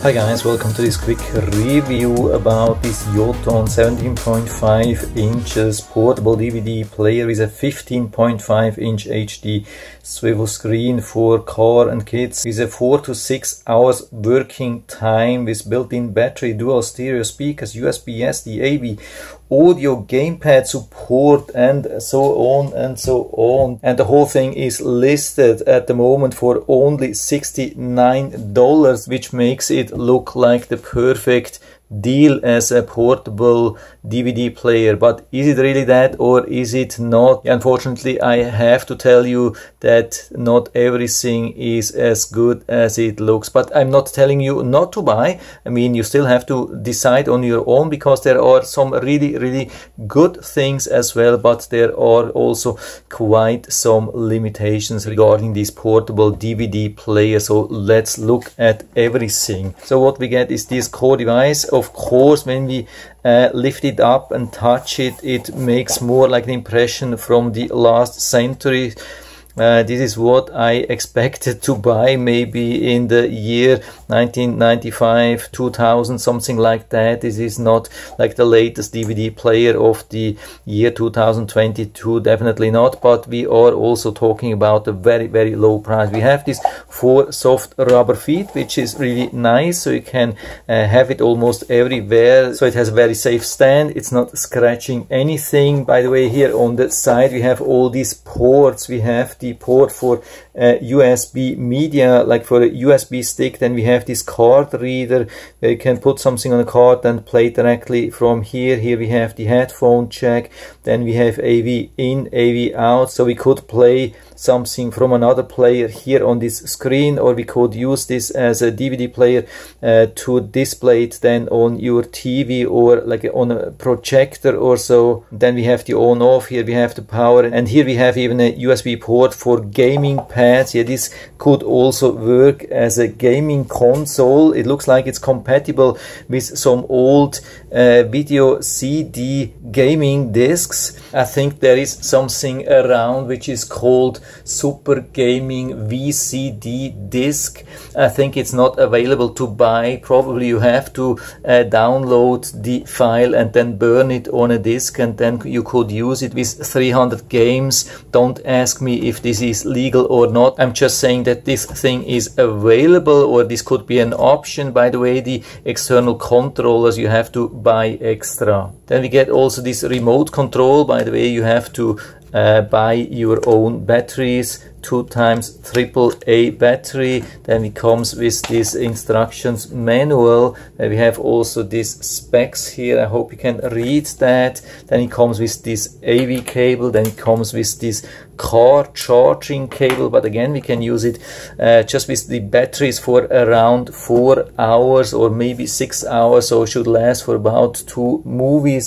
Hi guys, welcome to this quick review about this Yoton 17.5 inches portable DVD player with a 15.5 inch HD swivel screen for car and kids. With a 4 to 6 hours working time with built-in battery, dual stereo speakers, USB, SD, AV, audio gamepad support and so on and so on. And the whole thing is listed at the moment for only $69 which makes it look like the perfect deal as a portable DVD player. But is it really that or is it not? Unfortunately, I have to tell you that not everything is as good as it looks. But I'm not telling you not to buy. I mean, you still have to decide on your own because there are some really, really good things as well. But there are also quite some limitations regarding this portable DVD player. So let's look at everything. So what we get is this core device of course when we uh, lift it up and touch it it makes more like an impression from the last century uh, this is what I expected to buy maybe in the year 1995, 2000, something like that. This is not like the latest DVD player of the year 2022, definitely not. But we are also talking about a very, very low price. We have this four soft rubber feet, which is really nice. So you can uh, have it almost everywhere. So it has a very safe stand. It's not scratching anything. By the way, here on the side, we have all these ports. We have the port for uh, USB media, like for a USB stick. Then we have this card reader where you can put something on a card and play directly from here. Here we have the headphone jack. Then we have AV in, AV out. So we could play something from another player here on this screen or we could use this as a DVD player uh, to display it then on your TV or like on a projector or so. Then we have the on off here we have the power and here we have even a USB port for gaming pads. Yeah, this could also work as a gaming console. It looks like it's compatible with some old uh, video CD gaming discs. I think there is something around which is called Super Gaming VCD disc. I think it's not available to buy. Probably you have to uh, download the file and then burn it on a disc and then you could use it with 300 games. Don't ask me if this is legal or not. I'm just saying that this thing is available or this could be an option. By the way, the external controllers you have to buy extra. Then we get also this remote control. By the way, you have to uh, buy your own batteries. Two times triple A battery. Then it comes with this instructions manual. Then we have also these specs here. I hope you can read that. Then it comes with this AV cable. Then it comes with this car charging cable. But again we can use it uh, just with the batteries for around four hours or maybe six hours. So should last for about two movies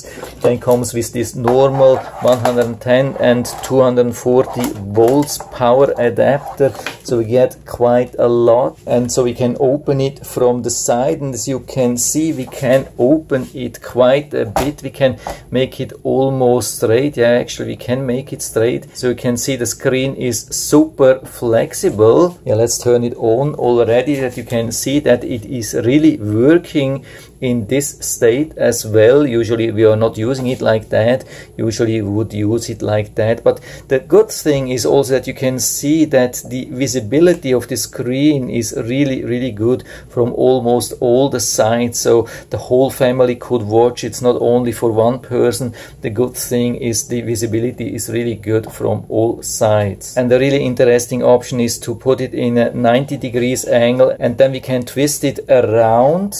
then comes with this normal 110 and 240 volts power adapter. So we get quite a lot and so we can open it from the side. And as you can see we can open it quite a bit. We can make it almost straight. Yeah actually we can make it straight. So you can see the screen is super flexible. Yeah let's turn it on already that you can see that it is really working in this state as well. Usually we are not using it like that. Usually would use it like that. But the good thing is also that you can see that the visibility of the screen is really really good from almost all the sides so the whole family could watch. It's not only for one person. The good thing is the visibility is really good from all sides and the really interesting option is to put it in a 90 degrees angle and then we can twist it around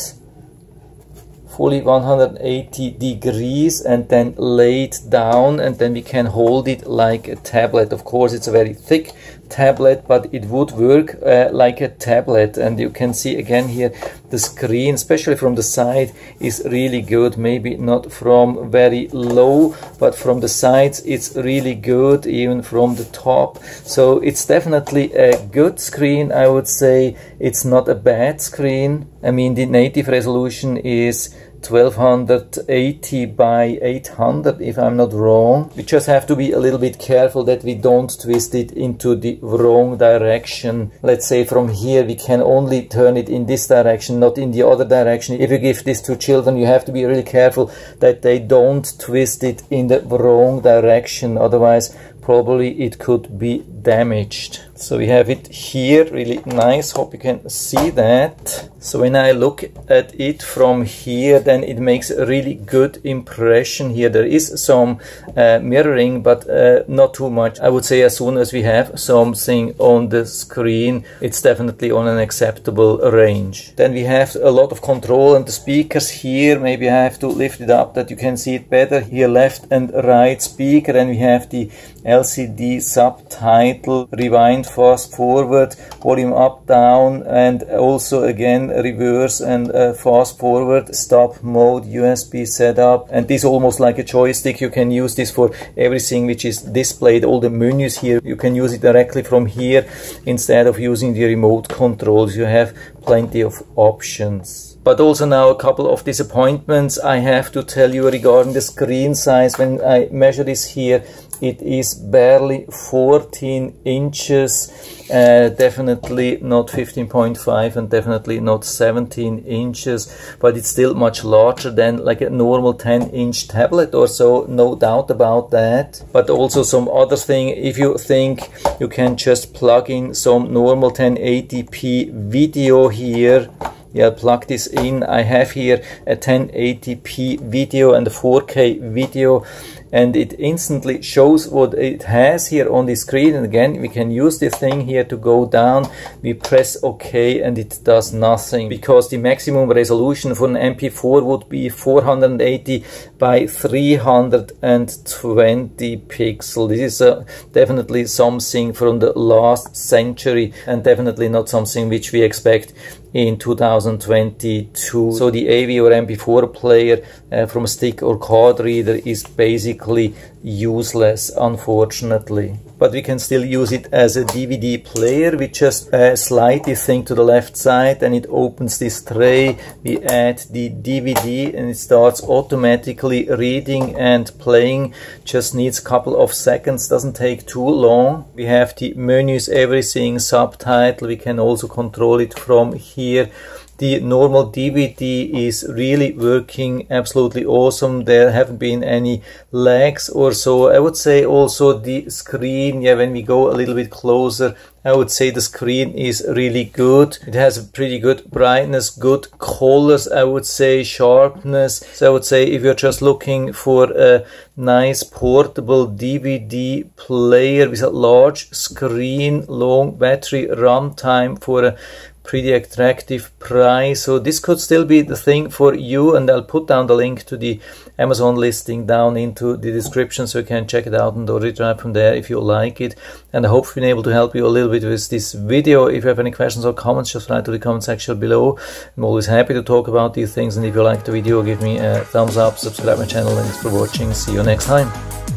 fully 180 degrees and then lay it down and then we can hold it like a tablet. Of course it's very thick tablet but it would work uh, like a tablet. And you can see again here the screen especially from the side is really good. Maybe not from very low but from the sides it's really good even from the top. So it's definitely a good screen I would say. It's not a bad screen. I mean the native resolution is 1280 by 800 if I'm not wrong. We just have to be a little bit careful that we don't twist it into the wrong direction. Let's say from here we can only turn it in this direction, not in the other direction. If you give this to children, you have to be really careful that they don't twist it in the wrong direction. Otherwise, probably it could be damaged. So we have it here, really nice, hope you can see that. So when I look at it from here, then it makes a really good impression here. There is some uh, mirroring, but uh, not too much. I would say as soon as we have something on the screen, it's definitely on an acceptable range. Then we have a lot of control and the speakers here. Maybe I have to lift it up that you can see it better. Here left and right speaker and we have the LCD subtitle, rewind, fast forward, volume up, down, and also again reverse and uh, fast forward, stop mode, USB setup. And this almost like a joystick. You can use this for everything which is displayed, all the menus here. You can use it directly from here instead of using the remote controls. You have plenty of options. But also now a couple of disappointments I have to tell you regarding the screen size. When I measure this here, it is barely 14 inches. Uh, definitely not 15.5 and definitely not 17 inches, but it's still much larger than like a normal 10 inch tablet or so, no doubt about that. But also some other thing, if you think you can just plug in some normal 1080p video here, yeah, plug this in. I have here a 1080p video and a 4K video and it instantly shows what it has here on the screen. And again we can use this thing here to go down. We press ok and it does nothing because the maximum resolution for an mp4 would be 480 by 320 pixel. This is uh, definitely something from the last century and definitely not something which we expect in 2022. So the AV or MP4 player uh, from a stick or card reader is basically useless, unfortunately. But we can still use it as a DVD player. We just uh, slide this thing to the left side and it opens this tray. We add the DVD and it starts automatically reading and playing. Just needs a couple of seconds, doesn't take too long. We have the menus, everything, subtitle. We can also control it from here the normal DVD is really working absolutely awesome. There haven't been any lags or so. I would say also the screen, yeah, when we go a little bit closer, I would say the screen is really good. It has a pretty good brightness, good colors, I would say sharpness. So I would say if you're just looking for a nice portable DVD player with a large screen, long battery runtime for a pretty attractive price. So this could still be the thing for you and I'll put down the link to the Amazon listing down into the description so you can check it out and order it from there if you like it. And I hope I've been able to help you a little bit with this video. If you have any questions or comments just write to the comment section below. I'm always happy to talk about these things and if you like the video give me a thumbs up subscribe my channel thanks for watching. See you next time